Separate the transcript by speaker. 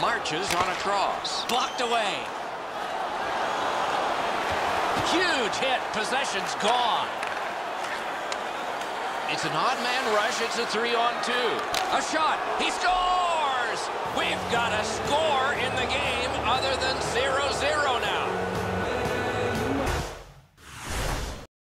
Speaker 1: Marches on a cross.
Speaker 2: Blocked away. Huge hit. Possession's gone. It's an odd man rush. It's a three on two. A shot. He scores! We've got a score.